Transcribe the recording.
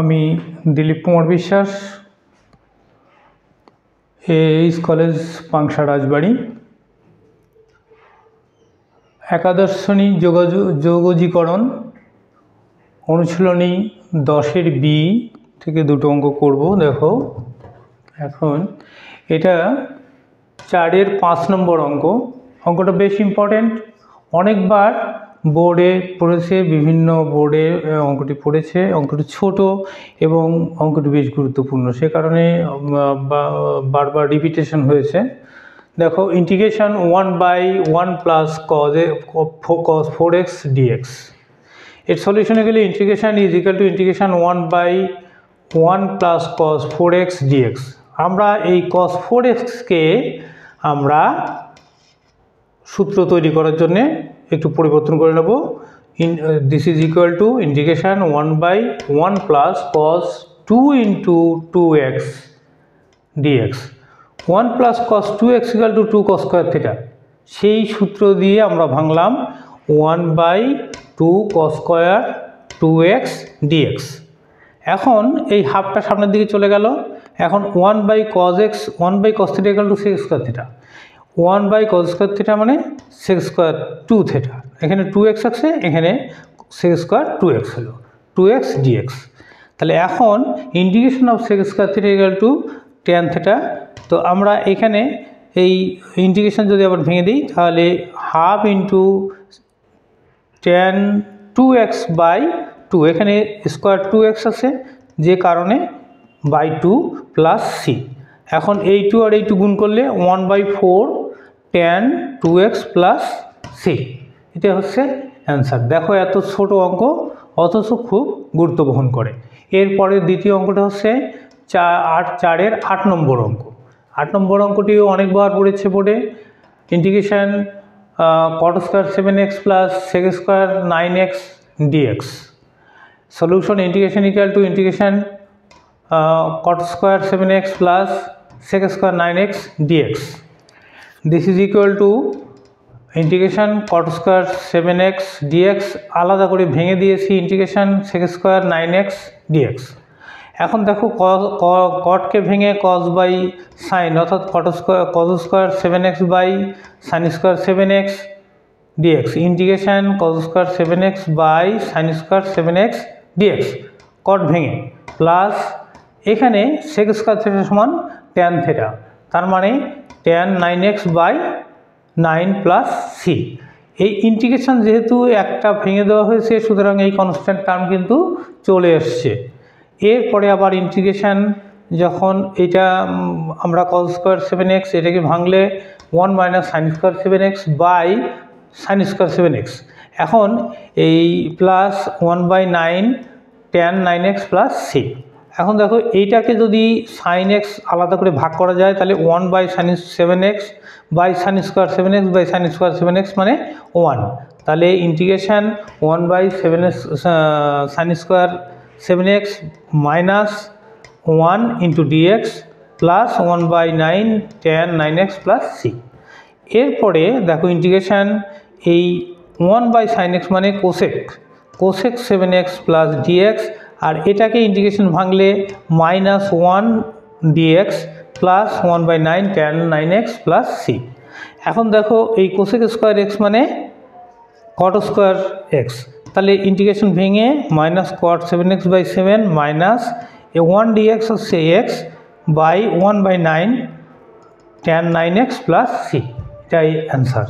আমি Dilip Kumar Biswas H college Pangsha রাজবাড়ি। একাদশ শ্রেণি যোগজীকরণ, অনুশীলনী দশের বি থেকে দুটো অঙ্ক করব, দেখো। এখন এটা চারের পাঁচ নম্বর অঙ্ক। অঙ্কটা বেশ ইম্পর্ট্যান্ট অনেকবার বোর্ডে পড়েছে, বিভিন্ন বোর্ডে অঙ্কটি পড়েছে। অঙ্কটি ছোট এবং অঙ্কটি বেশ গুরুত্বপূর্ণ। সে কারণে বারবার রিপিটেশন হয়েছে। দেখো integration one by one plus cos cos four x dx এর সলিউশনে গেলে integration is equal to integration one by one plus cos four x dx আমরা এই কজ ফোর এক্সকে আমরা সূত্র তৈরি করার জন্যে একটু পরিবর্তন করে নেব। In this is equal to integration one by one plus cos two into two x dx one plus cos two x equal to two cos square theta সেই সূত্র দিয়ে আমরা ভাঙলাম one by two cos square two x dx এখন এই হাফটা সামনের দিকে চলে গেল। এখন one by cos x one by cos theta equal to sec square theta one by cos square theta মানে সিক্স স্কোয়ার টু থিটা। এখানে টু এক্স আছে, এখানে সিক্স স্কোয়ার টু এক্স হলো। টু এক্স ডিএক্স তাহলে এখন indication of sec square theta equal to tan theta. তো আমরা এখানে এই ইন্ডিকেশন যদি আবার ভেঙে দিই, তাহলে half into tan two x by two. এখানে স্কোয়ার টু এক্স আছে, যে কারণে বাই টু প্লাস সি। এখন এই টু আর এই টু গুণ করলে one by four tan two x plus C এটা হচ্ছে অ্যান্সার দেখো এত ছোট অঙ্ক, অথচ খুব গুরুত্ব বহন করে। এরপরে দ্বিতীয় অঙ্কটা হচ্ছে চা আট, চারের আট নম্বর অঙ্ক। আট নম্বর অঙ্কটিও অনেকবার পড়েছে বোর্ডে। Integration cot square seven x plus sec square nine x dx solution integration equal to integration cot square 7x plus sec square 9x dx. This is equal to integration cot square seven x dx আলাদা করে ভেঙে দিয়েছি integration sec square nine x dx এখন দেখো কটকে ভেঙে cos by sine অর্থাৎ cot square cos square seven x by sine square seven x dx integration cos square seven x by sine square seven x dx cot ভেঙে। Plus এখানে sec square theta সমান tan theta তার মানে tan nine x by nine plus C এই integration যেহেতু একটা ভেঙে দেওয়া হয়েছে, সুতরাং এই কনস্ট্যান্ট টার্ম কিন্তু চলে এসছে। এরপরে আবার ইন্টিগ্রেশন যখন এটা আমরা কজ স্কোয়ার সেভেন এক্স এটাকে ভাঙলে one minus sine square seven x by sine square seven x এখন এই plus one by nine tan nine x plus C এখন দেখো এইটাকে যদি সাইন এক্স আলাদা করে ভাগ করা যায়, তাহলে one by sine seven x by sine square seven x by sine square seven x মানে ওয়ান তাহলে integration one by seven x sine square seven x minus one into dx plus one by nine tan nine x plus C এরপরে দেখো integration এই one by sine x মানে cosec cosec seven x plus dx আর এটাকে integration ভাঙলে minus one dx plus one by nine tan nine x plus C এখন দেখো এই cosec square x মানে কট স্কোয়ার এক্স তাহলে ইন্টিগ্রেশন ভেঙে minus cot seven x by seven minus a one dx হচ্ছে x by one by nine tan nine x plus C এটাই answer